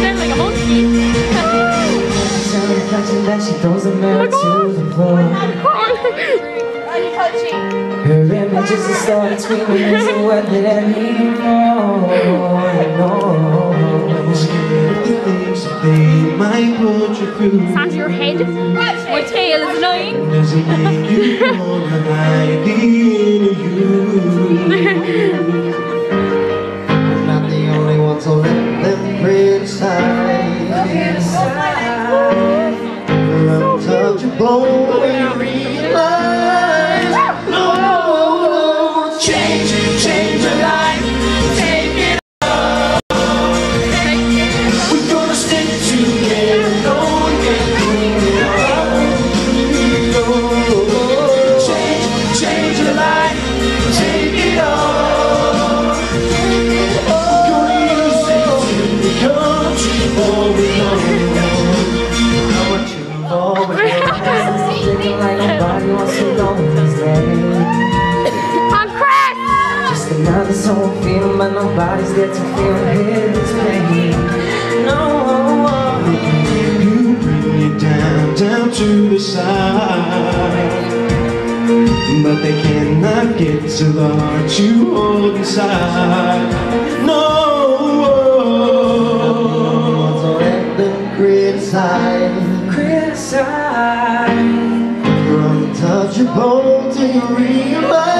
Sounds like a. That she throws a mirror to the floor. Her image is a story screaming as a word that I need more. No. You your head. My tail is annoying. We're not the only ones, so let them criticize. Nobody wants to know his name. I'm Chris. Just another soul feeling, but nobody's there to feel his pain. No. You bring it down, down to the side. But they cannot get to the heart you hold inside. No. So let them criticize. Criticize. You're untouchable till you realize.